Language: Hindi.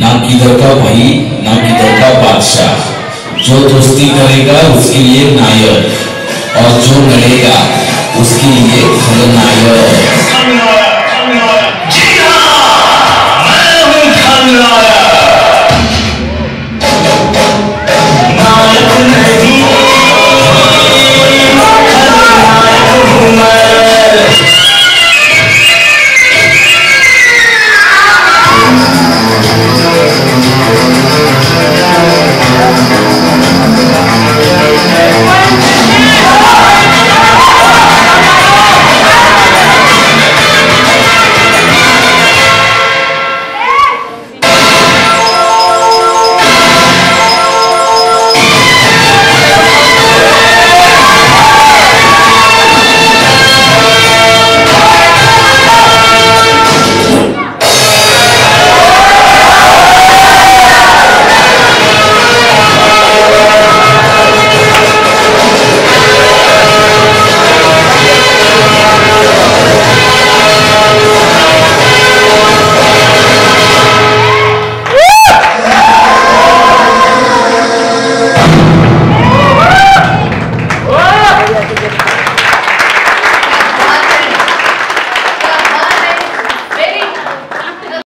ना किधर का भाई ना किधर का बादशाह जो दोस्ती करेगा, उसके लिए नायक, और जो लड़ेगा, उसके लिए खलनायक।